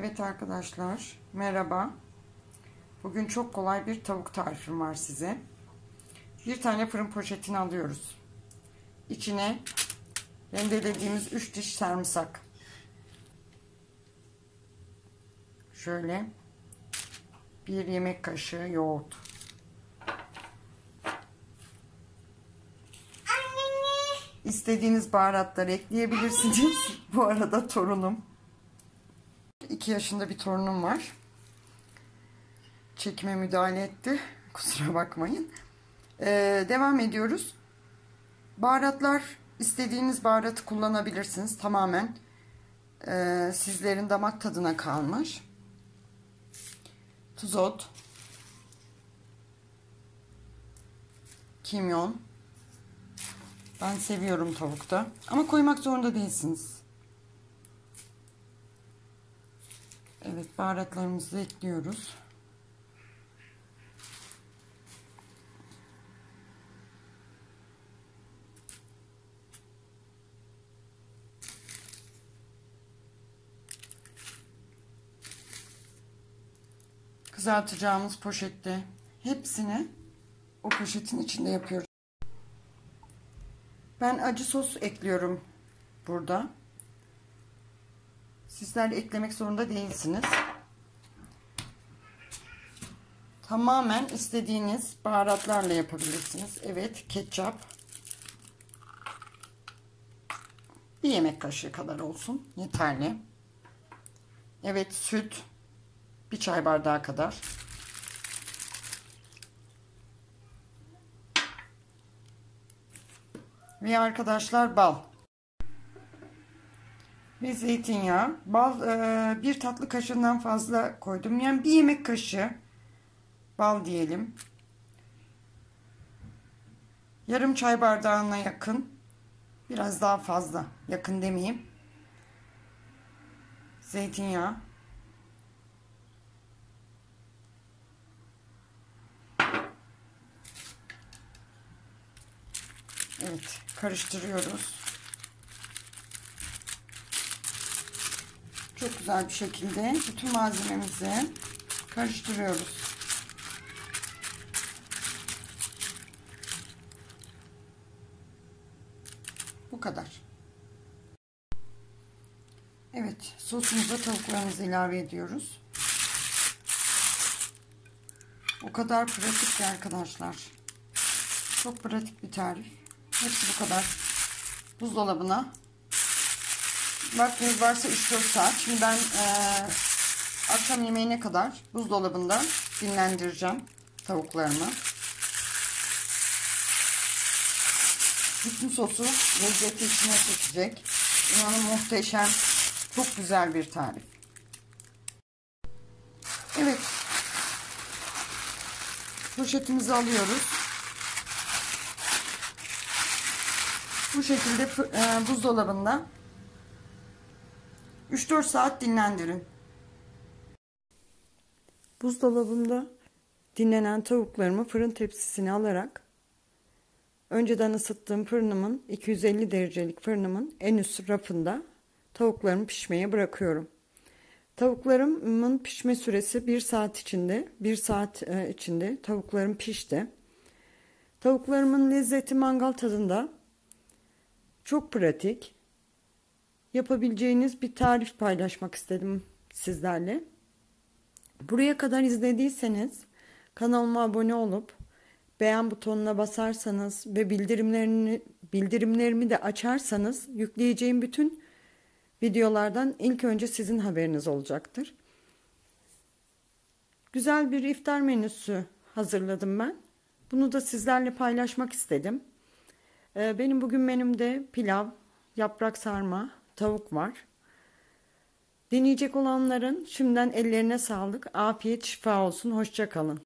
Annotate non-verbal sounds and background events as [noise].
Evet arkadaşlar, merhaba. Bugün çok kolay bir tavuk tarifim var size. Bir tane fırın poşetini alıyoruz. İçine rendelediğimiz 3 diş sarımsak. Şöyle bir yemek kaşığı yoğurt. İstediğiniz baharatları ekleyebilirsiniz. [laughs] Bu arada torunum 2 yaşında bir torunum var. Çekime müdahale etti. [laughs] Kusura bakmayın. Ee, devam ediyoruz. Baharatlar istediğiniz baharatı kullanabilirsiniz. Tamamen e, sizlerin damak tadına kalmış. Tuzot. Kimyon. Ben seviyorum tavukta. Ama koymak zorunda değilsiniz. Evet baharatlarımızı ekliyoruz. Kızartacağımız poşette hepsini o poşetin içinde yapıyoruz. Ben acı sos ekliyorum burada. Sizler eklemek zorunda değilsiniz. Tamamen istediğiniz baharatlarla yapabilirsiniz. Evet, ketçap. Bir yemek kaşığı kadar olsun. Yeterli. Evet, süt. Bir çay bardağı kadar. Ve arkadaşlar bal ve zeytinyağı. Bal e, bir tatlı kaşığından fazla koydum. Yani bir yemek kaşığı bal diyelim. Yarım çay bardağına yakın. Biraz daha fazla. Yakın demeyeyim. Zeytinyağı. Evet, karıştırıyoruz. Çok güzel bir şekilde bütün malzememizi karıştırıyoruz. Bu kadar. Evet, sosumuza tavuklarımızı ilave ediyoruz. O kadar pratik ki arkadaşlar. Çok pratik bir tarif. Hepsi bu kadar. Buzdolabına vaktiniz varsa 3-4 saat. Şimdi ben e, akşam yemeğine kadar buzdolabında dinlendireceğim tavuklarımı. Bütün sosu lezzeti içine çekecek. İnanın muhteşem, çok güzel bir tarif. Evet. Poşetimizi alıyoruz. Bu şekilde e, buzdolabında 3-4 saat dinlendirin. Buzdolabımda dinlenen tavuklarımı fırın tepsisine alarak önceden ısıttığım fırınımın 250 derecelik fırınımın en üst rafında tavuklarımı pişmeye bırakıyorum. Tavuklarımın pişme süresi 1 saat içinde, 1 saat e, içinde tavuklarım pişti. Tavuklarımın lezzeti mangal tadında. Çok pratik yapabileceğiniz bir tarif paylaşmak istedim sizlerle. Buraya kadar izlediyseniz kanalıma abone olup beğen butonuna basarsanız ve bildirimlerini bildirimlerimi de açarsanız yükleyeceğim bütün videolardan ilk önce sizin haberiniz olacaktır. Güzel bir iftar menüsü hazırladım ben. Bunu da sizlerle paylaşmak istedim. Ee, benim bugün menümde pilav, yaprak sarma, tavuk var. Deneyecek olanların şimdiden ellerine sağlık, afiyet, şifa olsun, hoşça kalın.